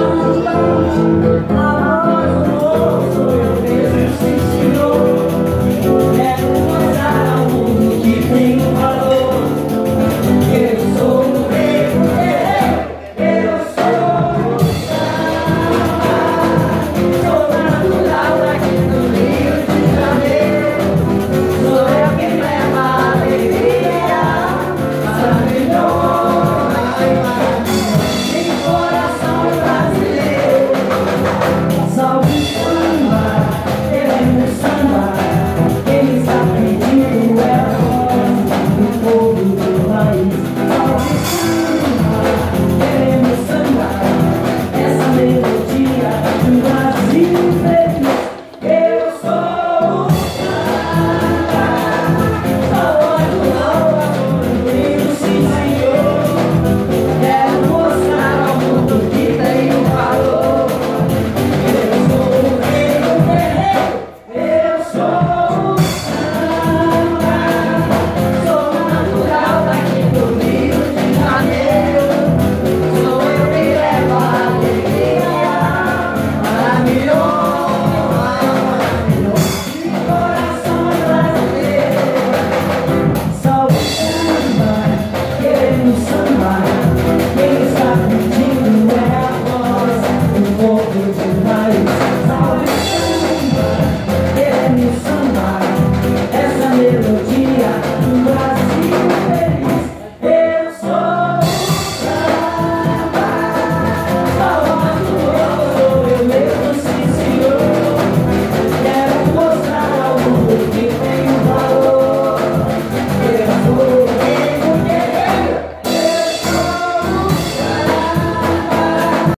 Oh, oh, oh.